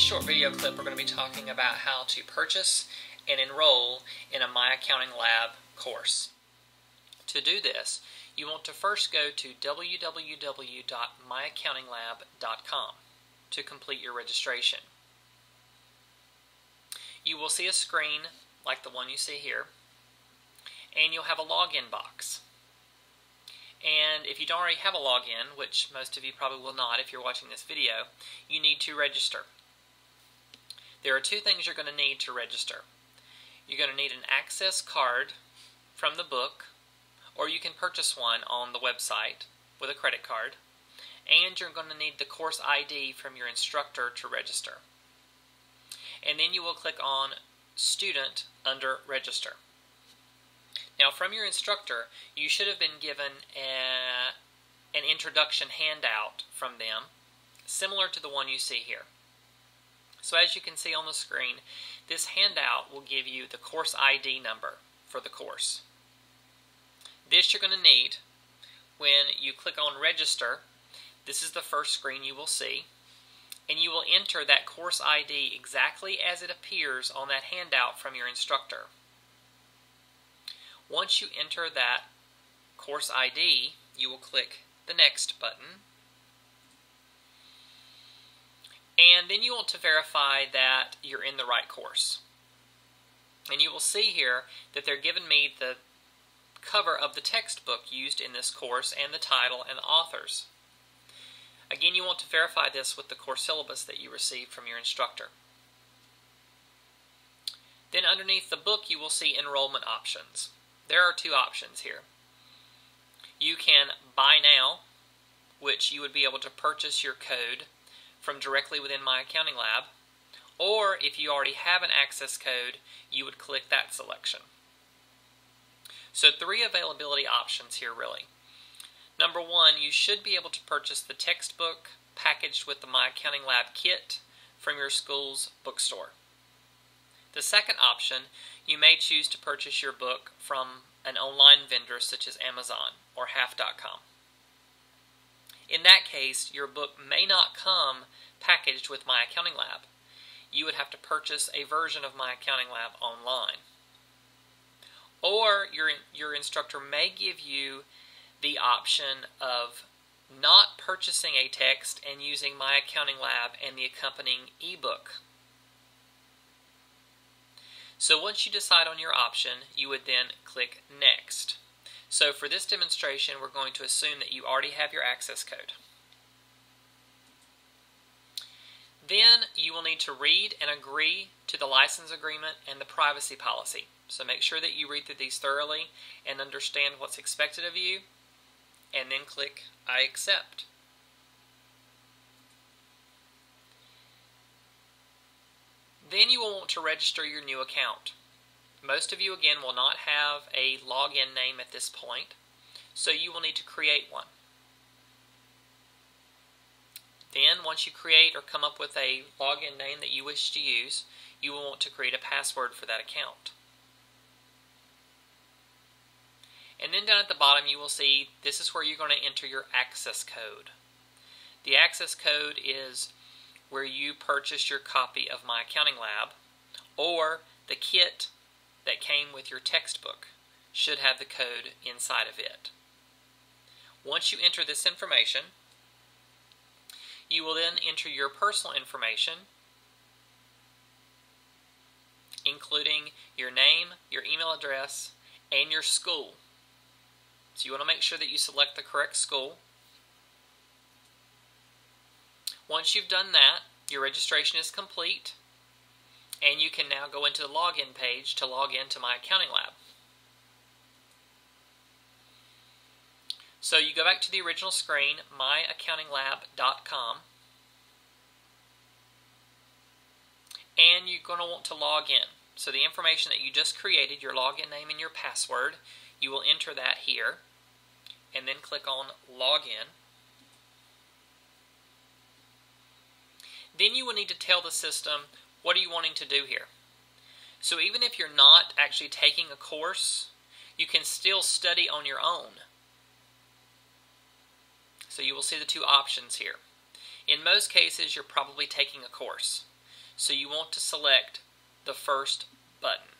short video clip, we're going to be talking about how to purchase and enroll in a My Accounting Lab course. To do this, you want to first go to www.myaccountinglab.com to complete your registration. You will see a screen like the one you see here, and you'll have a login box. And if you don't already have a login, which most of you probably will not if you're watching this video, you need to register. There are two things you're going to need to register. You're going to need an access card from the book, or you can purchase one on the website with a credit card. And you're going to need the course ID from your instructor to register. And then you will click on Student under Register. Now, from your instructor, you should have been given a, an introduction handout from them, similar to the one you see here. So as you can see on the screen, this handout will give you the course ID number for the course. This you're going to need when you click on register. This is the first screen you will see. And you will enter that course ID exactly as it appears on that handout from your instructor. Once you enter that course ID, you will click the Next button And then you want to verify that you're in the right course. And you will see here that they're giving me the cover of the textbook used in this course and the title and the authors. Again, you want to verify this with the course syllabus that you received from your instructor. Then underneath the book you will see enrollment options. There are two options here. You can buy now, which you would be able to purchase your code from directly within My Accounting Lab, or if you already have an access code, you would click that selection. So three availability options here really. Number one, you should be able to purchase the textbook packaged with the My Accounting Lab kit from your school's bookstore. The second option, you may choose to purchase your book from an online vendor such as Amazon or Half.com. In that case, your book may not come packaged with My Accounting Lab. You would have to purchase a version of My Accounting Lab online. Or your, your instructor may give you the option of not purchasing a text and using My Accounting Lab and the accompanying ebook. So once you decide on your option, you would then click Next. So for this demonstration, we're going to assume that you already have your access code. Then you will need to read and agree to the license agreement and the privacy policy. So make sure that you read through these thoroughly and understand what's expected of you, and then click I accept. Then you will want to register your new account. Most of you, again, will not have a login name at this point, so you will need to create one. Then, once you create or come up with a login name that you wish to use, you will want to create a password for that account. And then down at the bottom, you will see this is where you're going to enter your access code. The access code is where you purchase your copy of My Accounting Lab or the kit that came with your textbook should have the code inside of it. Once you enter this information, you will then enter your personal information, including your name, your email address, and your school. So you want to make sure that you select the correct school. Once you've done that, your registration is complete and you can now go into the login page to log into My Accounting Lab. So you go back to the original screen, myaccountinglab.com, and you're going to want to log in. So the information that you just created, your login name and your password, you will enter that here, and then click on Login. Then you will need to tell the system what are you wanting to do here? So even if you're not actually taking a course, you can still study on your own. So you will see the two options here. In most cases, you're probably taking a course. so you want to select the first button.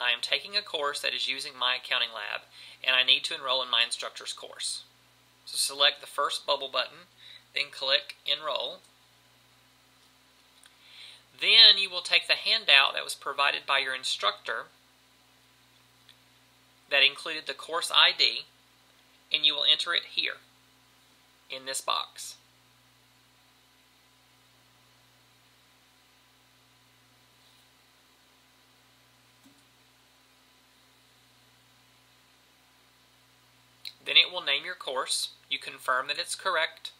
I am taking a course that is using my accounting lab, and I need to enroll in my instructor's course. So select the first bubble button, then click Enroll. Then you will take the handout that was provided by your instructor that included the course ID, and you will enter it here in this box. Then it will name your course. You confirm that it's correct.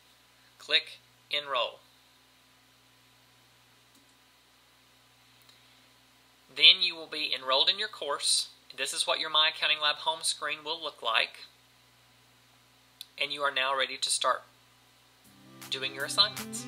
Click Enroll. Then you will be enrolled in your course. This is what your My Accounting Lab home screen will look like. And you are now ready to start doing your assignments.